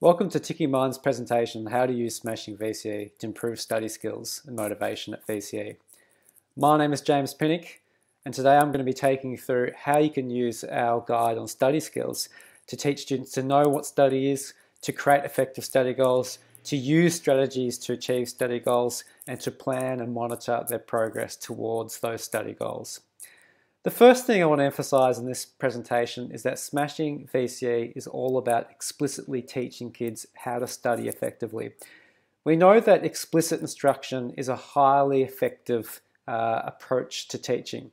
Welcome to Ticking Mind's presentation on how to use Smashing VCE to improve study skills and motivation at VCE. My name is James Pinnock and today I'm going to be taking you through how you can use our guide on study skills to teach students to know what study is, to create effective study goals, to use strategies to achieve study goals, and to plan and monitor their progress towards those study goals. The first thing I want to emphasize in this presentation is that Smashing VCE is all about explicitly teaching kids how to study effectively. We know that explicit instruction is a highly effective uh, approach to teaching.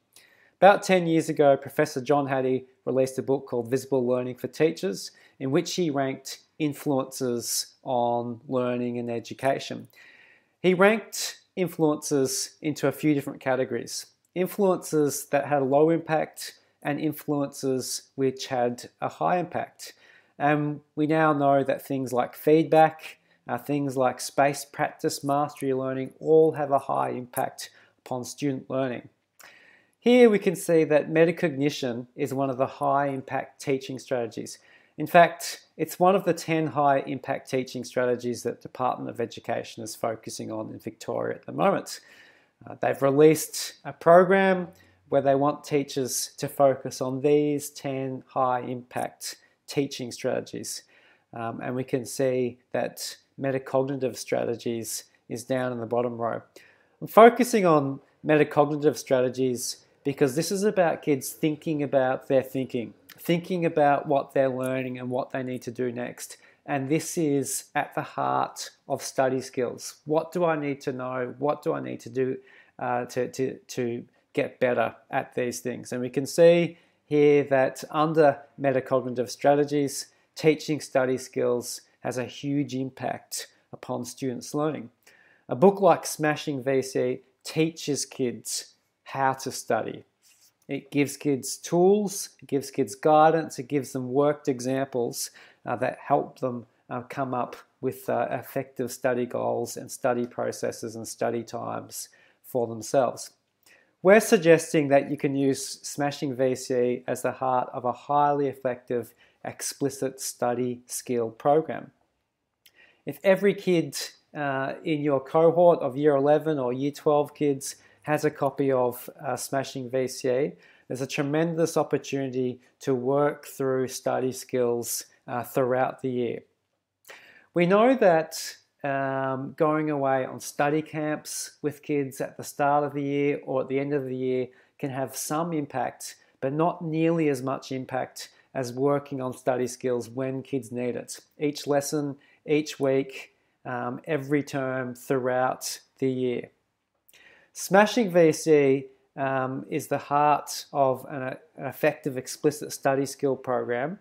About 10 years ago, Professor John Hattie released a book called Visible Learning for Teachers, in which he ranked influences on learning and education. He ranked influences into a few different categories influences that had a low impact and influences which had a high impact. And we now know that things like feedback, uh, things like space practice, mastery learning, all have a high impact upon student learning. Here we can see that metacognition is one of the high impact teaching strategies. In fact, it's one of the 10 high impact teaching strategies that Department of Education is focusing on in Victoria at the moment. Uh, they've released a program where they want teachers to focus on these 10 high impact teaching strategies. Um, and we can see that metacognitive strategies is down in the bottom row. I'm focusing on metacognitive strategies because this is about kids thinking about their thinking, thinking about what they're learning and what they need to do next. And this is at the heart of study skills. What do I need to know? What do I need to do uh, to, to, to get better at these things? And we can see here that under metacognitive strategies, teaching study skills has a huge impact upon students' learning. A book like Smashing VCE teaches kids how to study. It gives kids tools, it gives kids guidance, it gives them worked examples that help them uh, come up with uh, effective study goals and study processes and study times for themselves. We're suggesting that you can use Smashing VCE as the heart of a highly effective explicit study skill program. If every kid uh, in your cohort of year 11 or year 12 kids has a copy of uh, Smashing VCE, there's a tremendous opportunity to work through study skills uh, throughout the year. We know that um, going away on study camps with kids at the start of the year or at the end of the year can have some impact, but not nearly as much impact as working on study skills when kids need it. Each lesson, each week, um, every term throughout the year. Smashing VCE um, is the heart of an, an effective explicit study skill program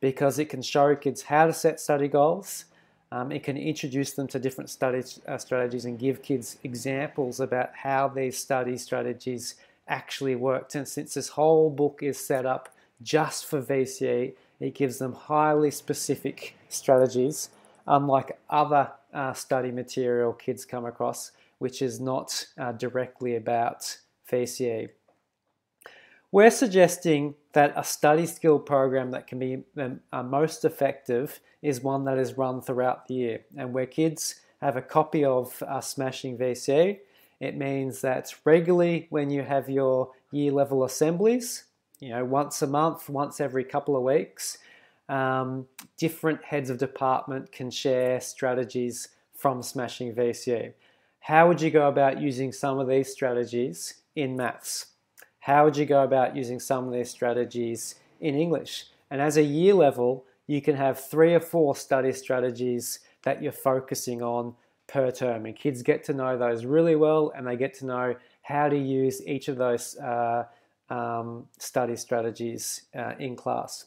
because it can show kids how to set study goals. Um, it can introduce them to different study uh, strategies and give kids examples about how these study strategies actually worked. And since this whole book is set up just for VCE, it gives them highly specific strategies, unlike other uh, study material kids come across, which is not uh, directly about VCE. We're suggesting that a study skill program that can be um, uh, most effective is one that is run throughout the year and where kids have a copy of uh, Smashing VCE. It means that regularly when you have your year level assemblies, you know, once a month, once every couple of weeks, um, different heads of department can share strategies from Smashing VCE. How would you go about using some of these strategies in maths? How would you go about using some of these strategies in English? And as a year level, you can have three or four study strategies that you're focusing on per term. And kids get to know those really well and they get to know how to use each of those uh, um, study strategies uh, in class.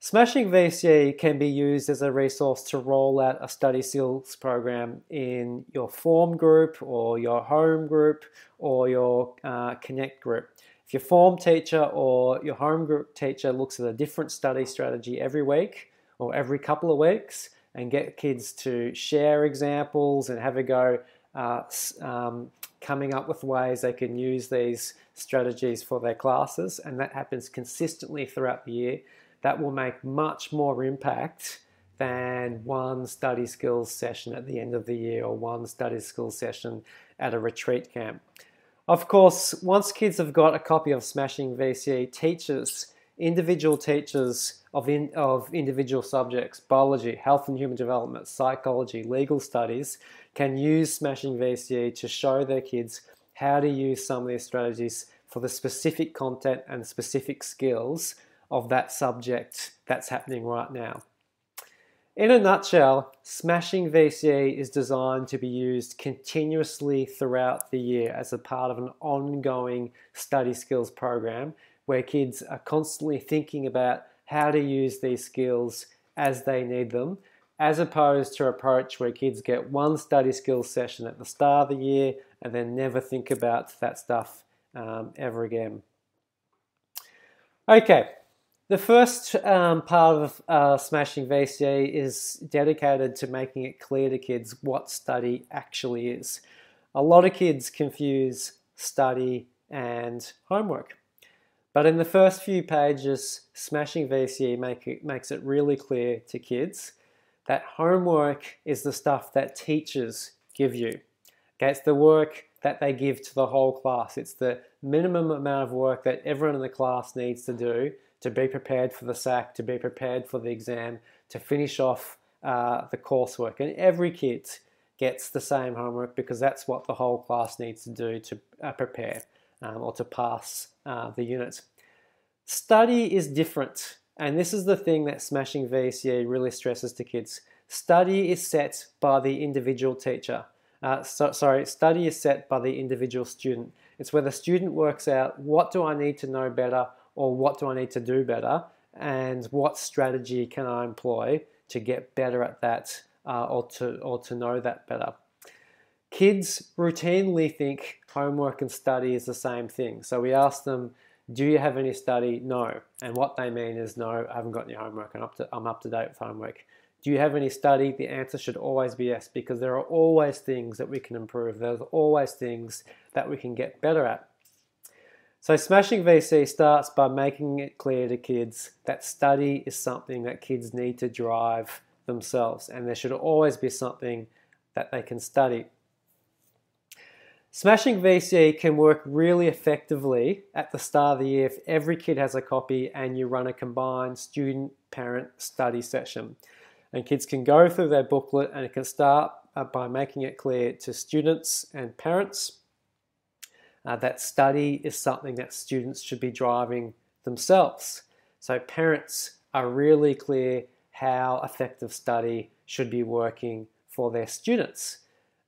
Smashing VCE can be used as a resource to roll out a study skills program in your form group or your home group or your uh, connect group. If your form teacher or your home group teacher looks at a different study strategy every week or every couple of weeks and get kids to share examples and have a go uh, um, coming up with ways they can use these strategies for their classes and that happens consistently throughout the year that will make much more impact than one study skills session at the end of the year or one study skills session at a retreat camp. Of course, once kids have got a copy of Smashing VCE, teachers, individual teachers of, in, of individual subjects, biology, health and human development, psychology, legal studies, can use Smashing VCE to show their kids how to use some of these strategies for the specific content and specific skills of that subject that's happening right now. In a nutshell, Smashing VCE is designed to be used continuously throughout the year as a part of an ongoing study skills program where kids are constantly thinking about how to use these skills as they need them, as opposed to approach where kids get one study skills session at the start of the year and then never think about that stuff um, ever again. Okay, the first um, part of uh, Smashing VCE is dedicated to making it clear to kids what study actually is. A lot of kids confuse study and homework. But in the first few pages, Smashing VCE make it, makes it really clear to kids that homework is the stuff that teachers give you. Okay, it's the work that they give to the whole class. It's the minimum amount of work that everyone in the class needs to do to be prepared for the SAC, to be prepared for the exam, to finish off uh, the coursework. And every kid gets the same homework because that's what the whole class needs to do to uh, prepare um, or to pass uh, the units. Study is different, and this is the thing that Smashing VCE really stresses to kids. Study is set by the individual teacher. Uh, so, sorry, study is set by the individual student. It's where the student works out what do I need to know better or what do I need to do better and what strategy can I employ to get better at that uh, or, to, or to know that better. Kids routinely think homework and study is the same thing. So we ask them, do you have any study? No. And what they mean is no, I haven't got any homework. I'm up to, I'm up to date with homework. Do you have any study? The answer should always be yes, because there are always things that we can improve. There's always things that we can get better at. So Smashing VCE starts by making it clear to kids that study is something that kids need to drive themselves and there should always be something that they can study. Smashing VCE can work really effectively at the start of the year if every kid has a copy and you run a combined student-parent study session. And kids can go through their booklet and it can start by making it clear to students and parents uh, that study is something that students should be driving themselves. So parents are really clear how effective study should be working for their students.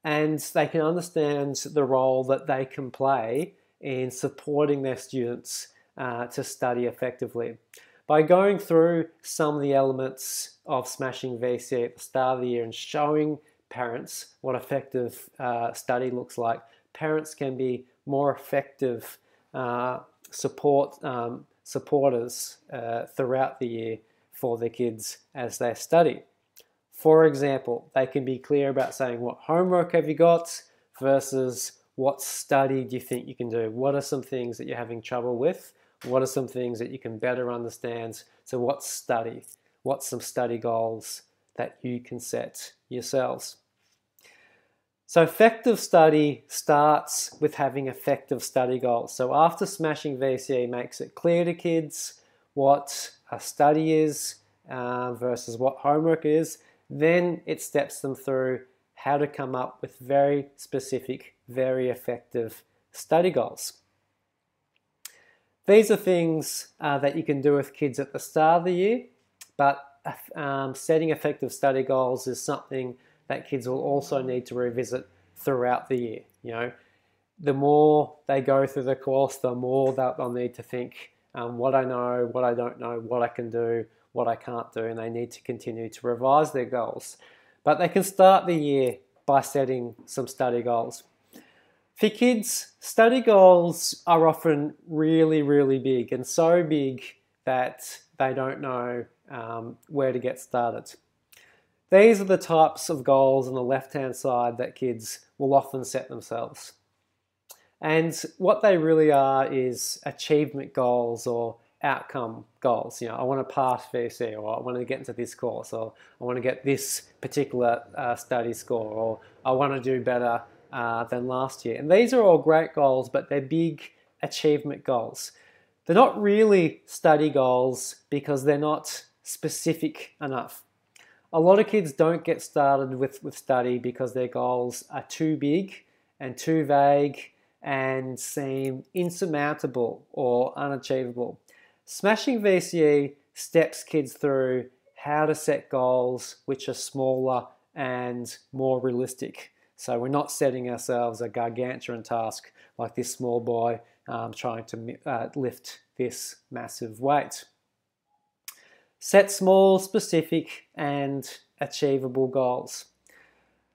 And they can understand the role that they can play in supporting their students uh, to study effectively. By going through some of the elements of Smashing VCE at the start of the year and showing parents what effective uh, study looks like, parents can be more effective uh, support um, supporters uh, throughout the year for their kids as they study. For example, they can be clear about saying what homework have you got versus what study do you think you can do? What are some things that you're having trouble with? What are some things that you can better understand? So what study? What's some study goals that you can set yourselves? So effective study starts with having effective study goals. So after smashing VCE makes it clear to kids what a study is uh, versus what homework is, then it steps them through how to come up with very specific, very effective study goals. These are things uh, that you can do with kids at the start of the year, but um, setting effective study goals is something that kids will also need to revisit throughout the year. You know, the more they go through the course, the more that they'll need to think um, what I know, what I don't know, what I can do, what I can't do, and they need to continue to revise their goals. But they can start the year by setting some study goals. For kids, study goals are often really, really big and so big that they don't know um, where to get started. These are the types of goals on the left-hand side that kids will often set themselves. And what they really are is achievement goals or outcome goals. You know, I want to pass VCE, or I want to get into this course, or I want to get this particular uh, study score, or I want to do better uh, than last year. And these are all great goals, but they're big achievement goals. They're not really study goals because they're not specific enough. A lot of kids don't get started with, with study because their goals are too big and too vague and seem insurmountable or unachievable. Smashing VCE steps kids through how to set goals which are smaller and more realistic. So we're not setting ourselves a gargantuan task like this small boy um, trying to uh, lift this massive weight. Set small, specific, and achievable goals.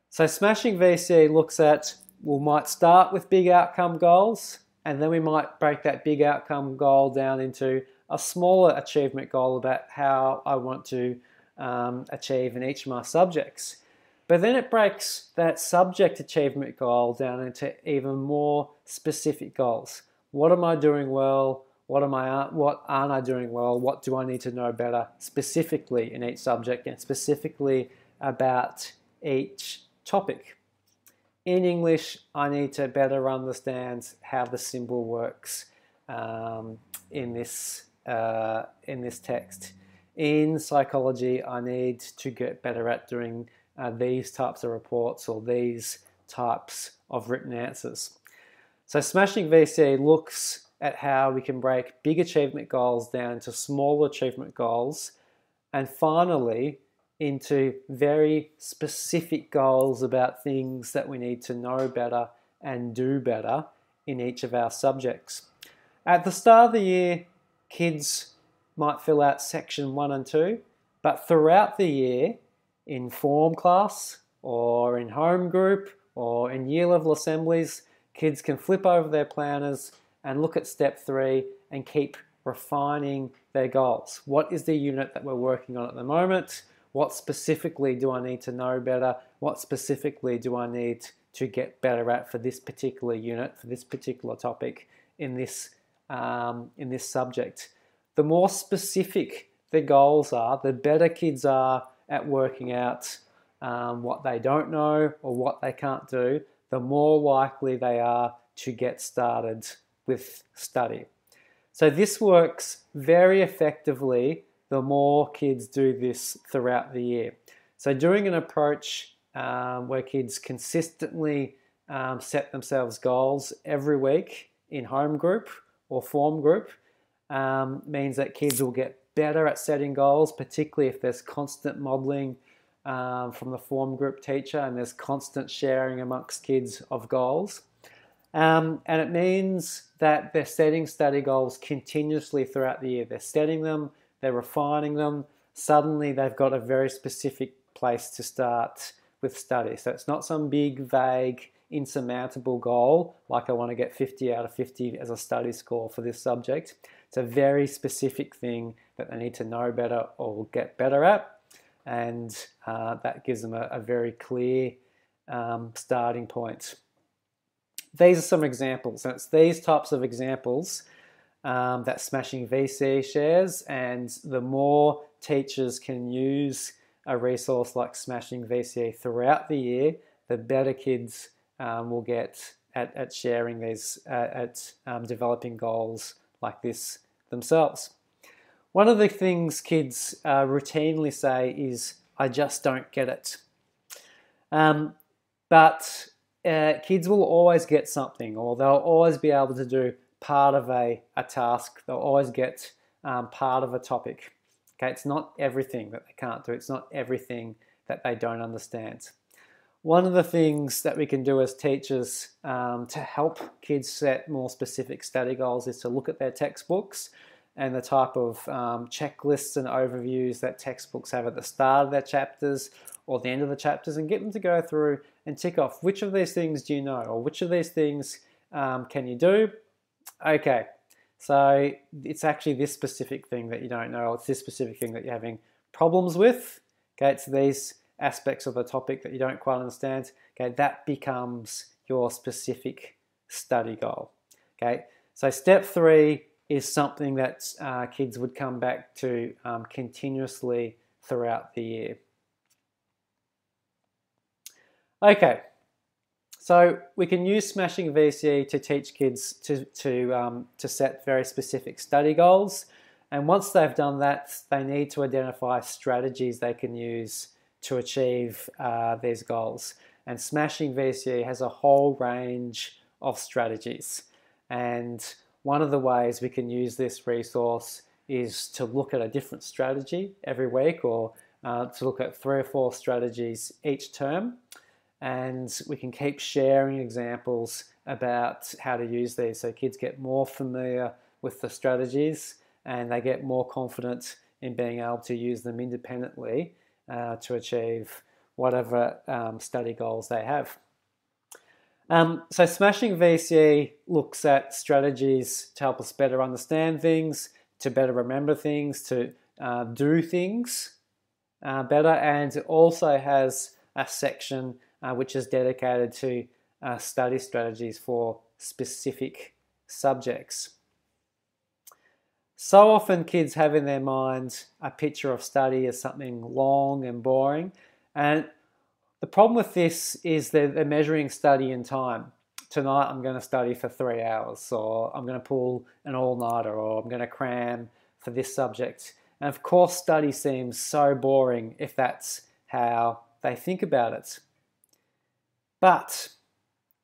So smashing VCE looks at, we might start with big outcome goals, and then we might break that big outcome goal down into a smaller achievement goal about how I want to um, achieve in each of my subjects. But then it breaks that subject achievement goal down into even more specific goals. What am I doing well? What am I what aren't I doing well? What do I need to know better specifically in each subject and specifically about each topic? In English, I need to better understand how the symbol works um, in this uh, in this text. In psychology, I need to get better at doing uh, these types of reports or these types of written answers. So Smashing VCE looks at how we can break big achievement goals down into small achievement goals and finally into very specific goals about things that we need to know better and do better in each of our subjects. At the start of the year, kids might fill out section one and two, but throughout the year, in form class or in home group or in year level assemblies, kids can flip over their planners and look at step three and keep refining their goals. What is the unit that we're working on at the moment? What specifically do I need to know better? What specifically do I need to get better at for this particular unit, for this particular topic in this, um, in this subject? The more specific the goals are, the better kids are at working out um, what they don't know or what they can't do, the more likely they are to get started with study. So this works very effectively the more kids do this throughout the year. So doing an approach um, where kids consistently um, set themselves goals every week in home group or form group um, means that kids will get better at setting goals, particularly if there's constant modeling um, from the form group teacher and there's constant sharing amongst kids of goals. Um, and it means that they're setting study goals continuously throughout the year. They're setting them, they're refining them. Suddenly, they've got a very specific place to start with study. So it's not some big, vague, insurmountable goal like I want to get 50 out of 50 as a study score for this subject. It's a very specific thing that they need to know better or get better at, and uh, that gives them a, a very clear um, starting point. These are some examples, and it's these types of examples um, that Smashing VCE shares, and the more teachers can use a resource like Smashing VCE throughout the year, the better kids um, will get at, at sharing these, uh, at um, developing goals like this themselves. One of the things kids uh, routinely say is, I just don't get it. Um, but uh, kids will always get something, or they'll always be able to do part of a, a task, they'll always get um, part of a topic. Okay, it's not everything that they can't do, it's not everything that they don't understand. One of the things that we can do as teachers um, to help kids set more specific study goals is to look at their textbooks and the type of um, checklists and overviews that textbooks have at the start of their chapters or the end of the chapters and get them to go through and tick off which of these things do you know or which of these things um, can you do. Okay, so it's actually this specific thing that you don't know or it's this specific thing that you're having problems with. Okay, it's these aspects of the topic that you don't quite understand, okay, that becomes your specific study goal. Okay, so step three, is something that uh, kids would come back to um, continuously throughout the year. Okay, so we can use Smashing VCE to teach kids to, to, um, to set very specific study goals. And once they've done that, they need to identify strategies they can use to achieve uh, these goals. And Smashing VCE has a whole range of strategies. And one of the ways we can use this resource is to look at a different strategy every week or uh, to look at three or four strategies each term. And we can keep sharing examples about how to use these so kids get more familiar with the strategies and they get more confident in being able to use them independently uh, to achieve whatever um, study goals they have. Um, so Smashing VCE looks at strategies to help us better understand things, to better remember things, to uh, do things uh, better, and it also has a section uh, which is dedicated to uh, study strategies for specific subjects. So often kids have in their mind a picture of study as something long and boring, and the problem with this is that they're measuring study in time. Tonight I'm going to study for three hours, or I'm going to pull an all-nighter, or I'm going to cram for this subject. And of course, study seems so boring if that's how they think about it. But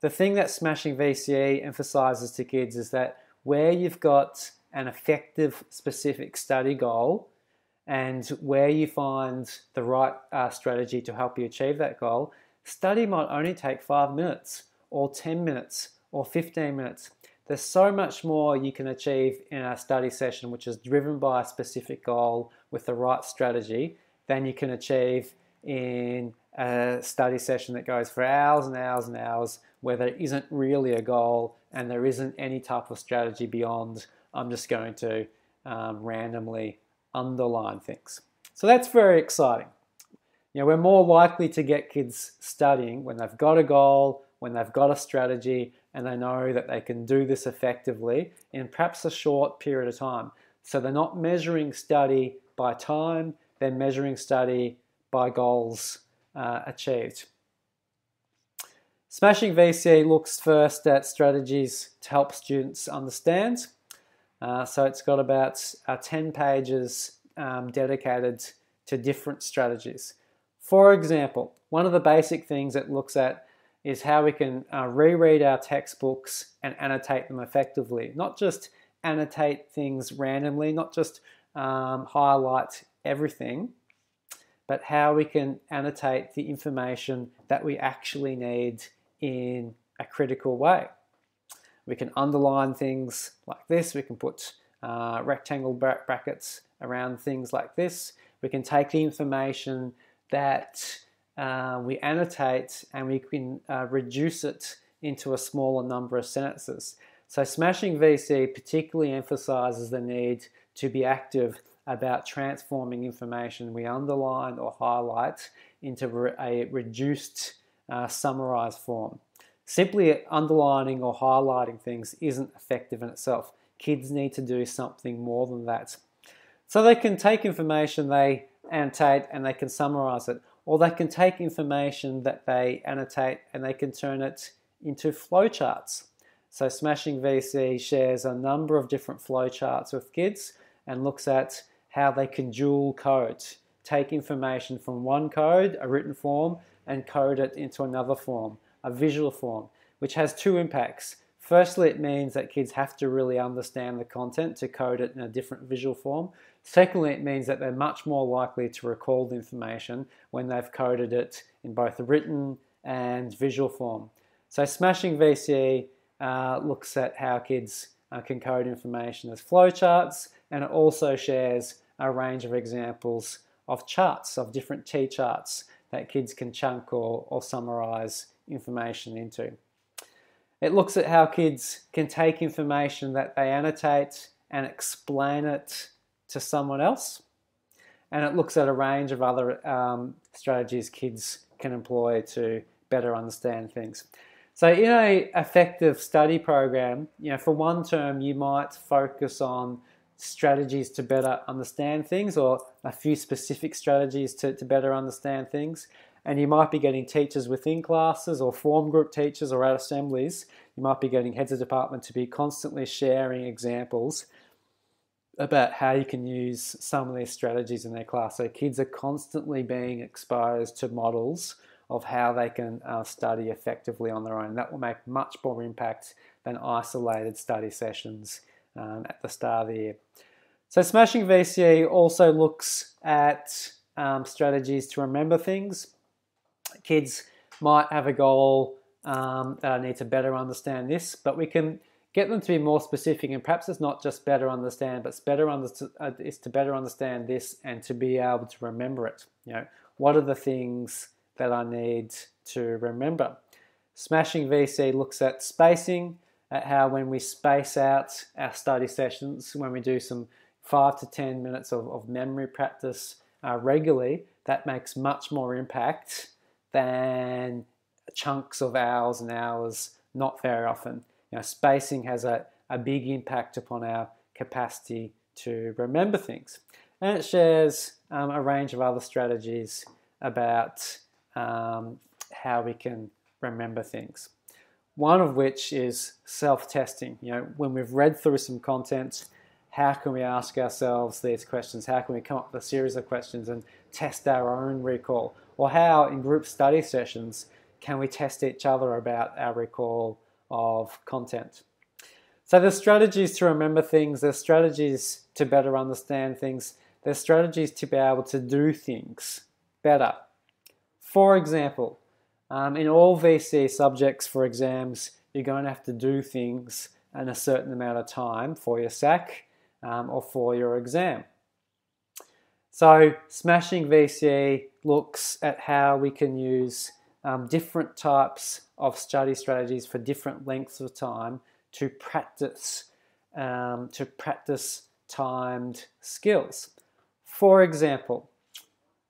the thing that Smashing VCE emphasizes to kids is that where you've got an effective specific study goal, and where you find the right uh, strategy to help you achieve that goal, study might only take five minutes or 10 minutes or 15 minutes. There's so much more you can achieve in a study session which is driven by a specific goal with the right strategy than you can achieve in a study session that goes for hours and hours and hours where there isn't really a goal and there isn't any type of strategy beyond I'm just going to um, randomly underline things. So that's very exciting. You know, we're more likely to get kids studying when they've got a goal, when they've got a strategy, and they know that they can do this effectively in perhaps a short period of time. So they're not measuring study by time, they're measuring study by goals uh, achieved. Smashing VCE looks first at strategies to help students understand uh, so it's got about uh, 10 pages um, dedicated to different strategies. For example, one of the basic things it looks at is how we can uh, reread our textbooks and annotate them effectively. Not just annotate things randomly, not just um, highlight everything, but how we can annotate the information that we actually need in a critical way. We can underline things like this. We can put uh, rectangle brackets around things like this. We can take the information that uh, we annotate and we can uh, reduce it into a smaller number of sentences. So Smashing VCE particularly emphasizes the need to be active about transforming information we underline or highlight into a reduced uh, summarized form. Simply underlining or highlighting things isn't effective in itself. Kids need to do something more than that. So they can take information they annotate and they can summarize it, or they can take information that they annotate and they can turn it into flowcharts. So Smashing VCE shares a number of different flowcharts with kids and looks at how they can dual code, take information from one code, a written form, and code it into another form a visual form, which has two impacts. Firstly, it means that kids have to really understand the content to code it in a different visual form. Secondly, it means that they're much more likely to recall the information when they've coded it in both the written and visual form. So Smashing VCE uh, looks at how kids uh, can code information as flowcharts, and it also shares a range of examples of charts, of different T-charts that kids can chunk or, or summarize information into. It looks at how kids can take information that they annotate and explain it to someone else. And it looks at a range of other um, strategies kids can employ to better understand things. So in a effective study program, you know, for one term you might focus on strategies to better understand things or a few specific strategies to, to better understand things. And you might be getting teachers within classes or form group teachers or at assemblies. You might be getting heads of department to be constantly sharing examples about how you can use some of these strategies in their class. So kids are constantly being exposed to models of how they can uh, study effectively on their own. That will make much more impact than isolated study sessions um, at the start of the year. So Smashing VCE also looks at um, strategies to remember things. Kids might have a goal um, that I need to better understand this, but we can get them to be more specific and perhaps it's not just better understand, but it's better understand, uh, it's to better understand this and to be able to remember it. You know, what are the things that I need to remember? Smashing VCE looks at spacing, at how when we space out our study sessions, when we do some five to 10 minutes of, of memory practice uh, regularly, that makes much more impact than chunks of hours and hours not very often. You know, spacing has a, a big impact upon our capacity to remember things. And it shares um, a range of other strategies about um, how we can remember things. One of which is self-testing. You know, when we've read through some content, how can we ask ourselves these questions? How can we come up with a series of questions and test our own recall? Or how in group study sessions can we test each other about our recall of content? So there's strategies to remember things, there's strategies to better understand things, there's strategies to be able to do things better. For example, um, in all VCE subjects for exams, you're going to have to do things in a certain amount of time for your SAC um, or for your exam. So Smashing VCE looks at how we can use um, different types of study strategies for different lengths of time to practice um, to practice timed skills. For example,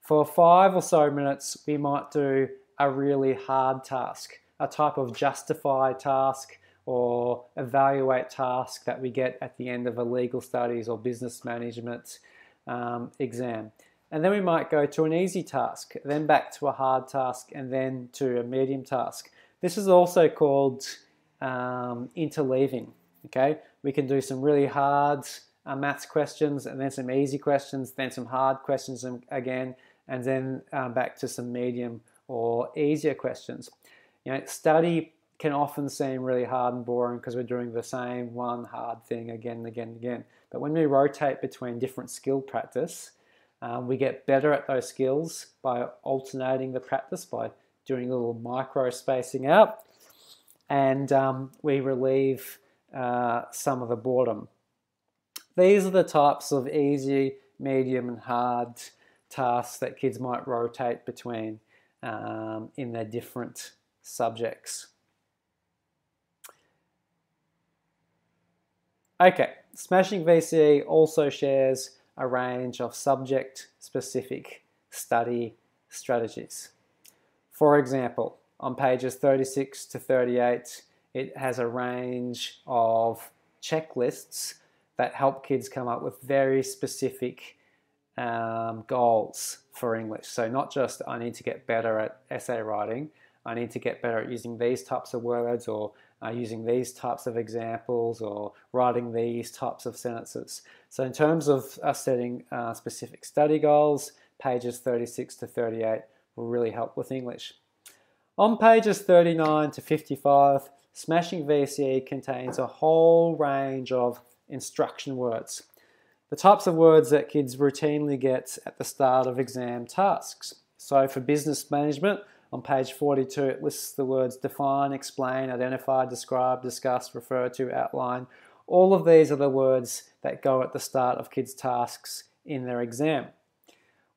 for five or so minutes, we might do a really hard task, a type of justify task or evaluate task that we get at the end of a legal studies or business management um, exam. And then we might go to an easy task, then back to a hard task, and then to a medium task. This is also called um, interleaving. Okay, we can do some really hard uh, maths questions, and then some easy questions, then some hard questions again, and then um, back to some medium or easier questions. You know, study can often seem really hard and boring because we're doing the same one hard thing again and again and again. But when we rotate between different skill practice, um, we get better at those skills by alternating the practice, by doing a little micro spacing out, and um, we relieve uh, some of the boredom. These are the types of easy, medium, and hard tasks that kids might rotate between um, in their different subjects. Okay, Smashing VCE also shares a range of subject-specific study strategies. For example, on pages 36 to 38, it has a range of checklists that help kids come up with very specific um, goals for English. So not just I need to get better at essay writing, I need to get better at using these types of words or uh, using these types of examples or writing these types of sentences. So in terms of setting uh, specific study goals, pages 36 to 38 will really help with English. On pages 39 to 55, Smashing VCE contains a whole range of instruction words. The types of words that kids routinely get at the start of exam tasks. So for business management, on page 42, it lists the words define, explain, identify, describe, discuss, refer to, outline. All of these are the words that go at the start of kids' tasks in their exam.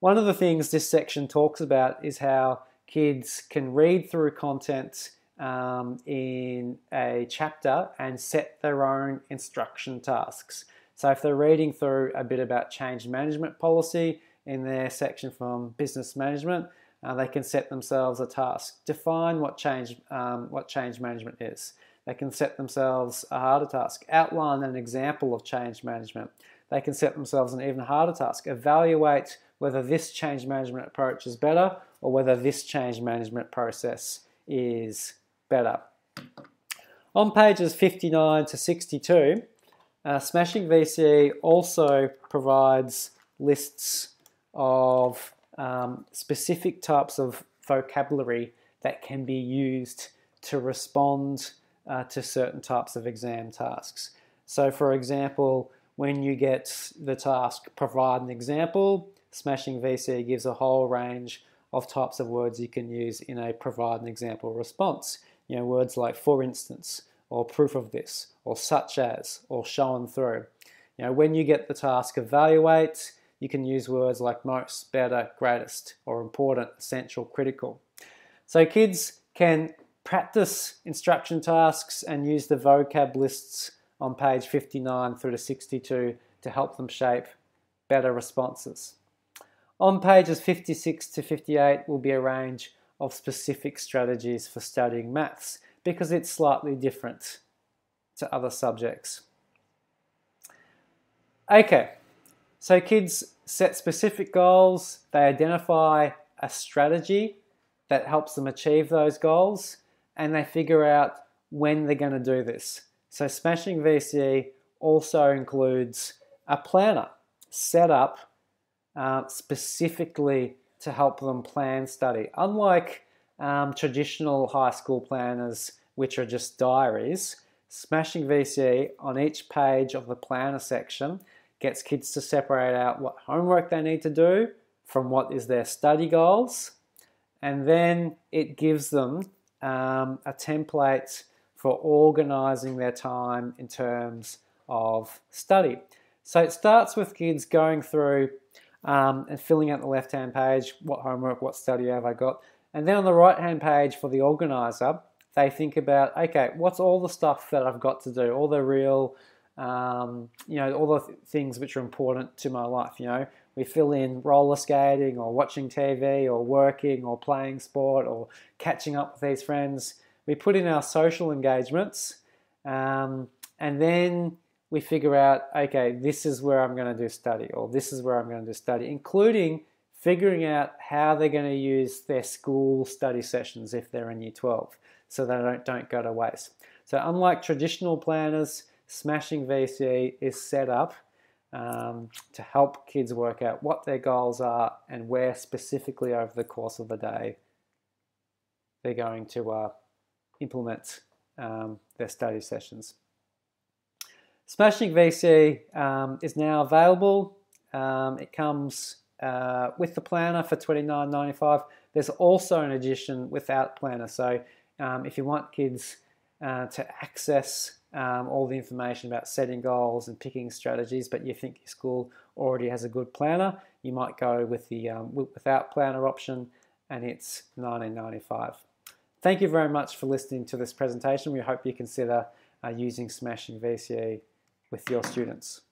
One of the things this section talks about is how kids can read through content um, in a chapter and set their own instruction tasks. So if they're reading through a bit about change management policy in their section from business management, Uh, they can set themselves a task, define what change, um, what change management is. They can set themselves a harder task, outline an example of change management. They can set themselves an even harder task, evaluate whether this change management approach is better or whether this change management process is better. On pages 59 to 62, uh, Smashing VCE also provides lists of um, specific types of vocabulary that can be used to respond uh, to certain types of exam tasks. So, for example, when you get the task provide an example, Smashing VCE gives a whole range of types of words you can use in a provide an example response. You know, words like for instance, or proof of this, or such as, or shown through. You know, when you get the task evaluate, you can use words like most, better, greatest, or important, essential, critical. So kids can practice instruction tasks and use the vocab lists on page 59 through to 62 to help them shape better responses. On pages 56 to 58 will be a range of specific strategies for studying maths because it's slightly different to other subjects. Okay, so kids set specific goals, they identify a strategy that helps them achieve those goals, and they figure out when they're going to do this. So Smashing VCE also includes a planner set up uh, specifically to help them plan study. Unlike um, traditional high school planners, which are just diaries, Smashing VCE on each page of the planner section gets kids to separate out what homework they need to do from what is their study goals, and then it gives them um, a template for organizing their time in terms of study. So it starts with kids going through um, and filling out the left hand page what homework, what study have I got. And then on the right hand page for the organizer, they think about okay, what's all the stuff that I've got to do, all the real, um, you know, all the th- things which are important to my life. You know, we fill in roller skating or watching TV or working or playing sport or catching up with these friends. We put in our social engagements um, and then we figure out, okay, this is where I'm going to do study or this is where I'm going to do study, including figuring out how they're going to use their school study sessions if they're in year 12 so they don't, don't go to waste. So unlike traditional planners, Smashing VCE is set up um, to help kids work out what their goals are and where specifically over the course of the day they're going to uh, implement um, their study sessions. Smashing VCE um, is now available. Um, it comes uh, with the planner for $29.95. There's also an edition without planner. So um, if you want kids uh, to access um, all the information about setting goals and picking strategies, but you think your school already has a good planner, you might go with the um, without planner option, and it's 1995. Thank you very much for listening to this presentation. We hope you consider uh, using Smashing VCE with your students.